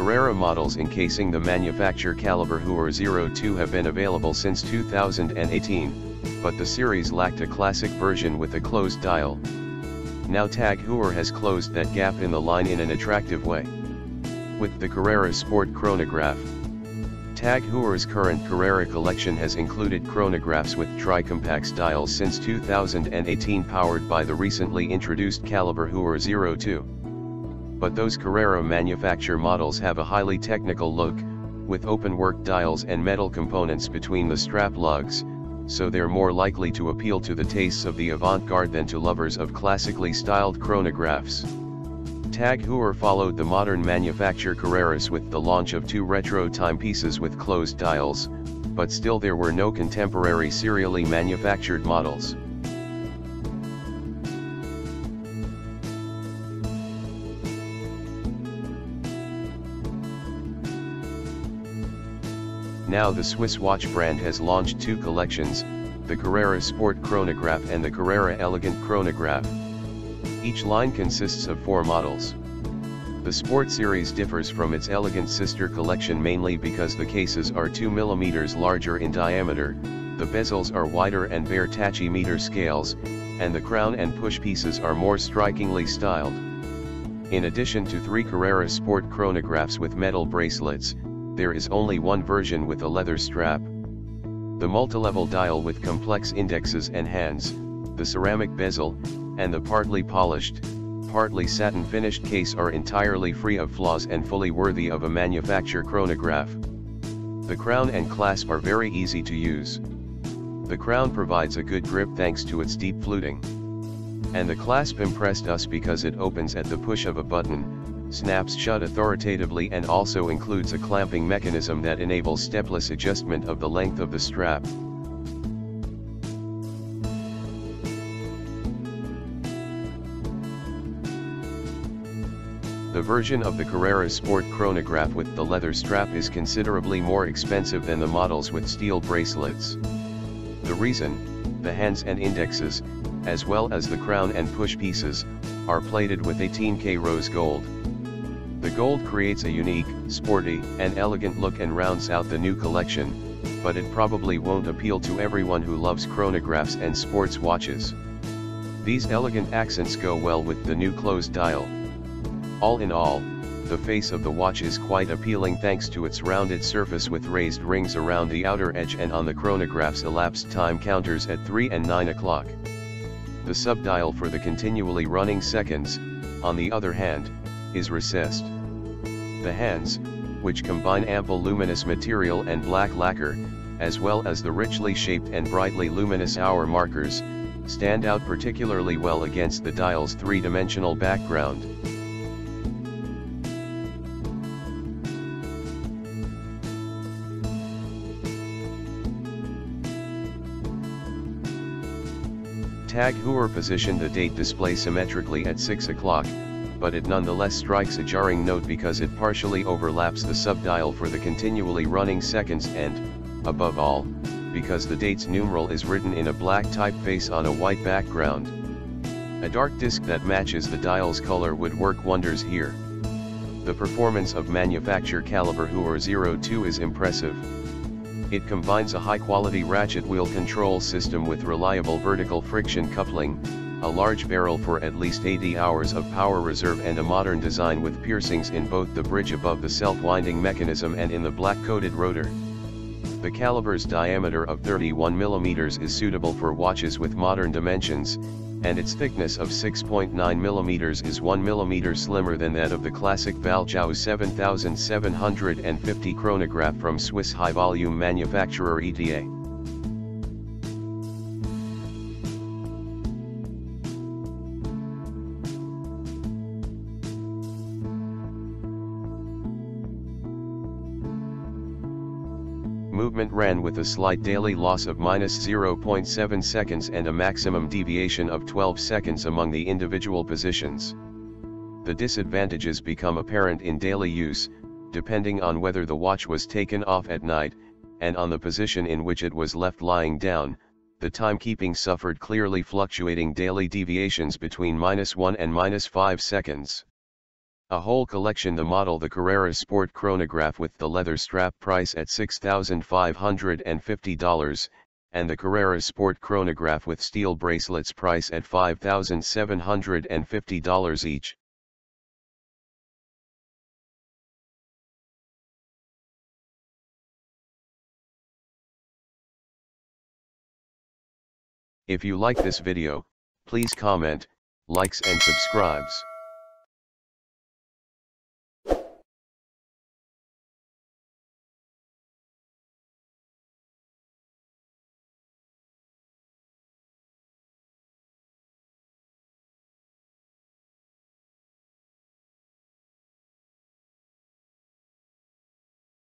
Carrera models encasing the manufacture caliber Heuer 02 have been available since 2018, but the series lacked a classic version with a closed dial. Now TAG Heuer has closed that gap in the line in an attractive way. With the Carrera Sport Chronograph, TAG Heuer's current Carrera collection has included chronographs with tricompax dials since 2018 powered by the recently introduced caliber Heuer 02. But those Carrera manufacture models have a highly technical look, with open work dials and metal components between the strap lugs, so they're more likely to appeal to the tastes of the avant-garde than to lovers of classically styled chronographs. Tag Heuer followed the modern manufacture Carreras with the launch of two retro timepieces with closed dials, but still there were no contemporary serially manufactured models. Now the Swiss watch brand has launched two collections, the Carrera Sport Chronograph and the Carrera Elegant Chronograph. Each line consists of four models. The Sport series differs from its Elegant sister collection mainly because the cases are 2 mm larger in diameter, the bezels are wider and bear tachymeter scales, and the crown and push pieces are more strikingly styled. In addition to three Carrera Sport chronographs with metal bracelets, there is only one version with a leather strap. The multilevel dial with complex indexes and hands, the ceramic bezel, and the partly polished, partly satin finished case are entirely free of flaws and fully worthy of a manufacture chronograph. The crown and clasp are very easy to use. The crown provides a good grip thanks to its deep fluting. And the clasp impressed us because it opens at the push of a button, snaps shut authoritatively and also includes a clamping mechanism that enables stepless adjustment of the length of the strap. The version of the Carrera Sport chronograph with the leather strap is considerably more expensive than the models with steel bracelets. The reason, the hands and indexes, as well as the crown and push pieces, are plated with 18K rose gold. The gold creates a unique, sporty, and elegant look and rounds out the new collection, but it probably won't appeal to everyone who loves chronographs and sports watches. These elegant accents go well with the new closed dial. All in all, the face of the watch is quite appealing thanks to its rounded surface with raised rings around the outer edge and on the chronograph's elapsed time counters at 3 and 9 o'clock. The subdial for the continually running seconds, on the other hand, is recessed. The hands, which combine ample luminous material and black lacquer, as well as the richly shaped and brightly luminous hour markers, stand out particularly well against the dial's three-dimensional background. Tag Heuer positioned the date display symmetrically at 6 o'clock, but it nonetheless strikes a jarring note because it partially overlaps the subdial for the continually running seconds and, above all, because the date's numeral is written in a black typeface on a white background. A dark disk that matches the dial's color would work wonders here. The performance of manufacture caliber Heuer 02 is impressive. It combines a high-quality ratchet wheel control system with reliable vertical friction coupling, a large barrel for at least 80 hours of power reserve and a modern design with piercings in both the bridge above the self-winding mechanism and in the black-coated rotor. The caliber's diameter of 31 mm is suitable for watches with modern dimensions, and its thickness of 6.9 mm is 1 mm slimmer than that of the classic Valjoux 7750 chronograph from Swiss high-volume manufacturer ETA. Movement ran with a slight daily loss of minus 0.7 seconds and a maximum deviation of 12 seconds among the individual positions. The disadvantages become apparent in daily use, depending on whether the watch was taken off at night, and on the position in which it was left lying down, the timekeeping suffered clearly fluctuating daily deviations between minus 1 and minus 5 seconds. A whole collection the model the Carrera Sport chronograph with the leather strap price at $6,550, and the Carrera Sport chronograph with steel bracelets price at $5,750 each. If you like this video, please comment, likes and subscribes.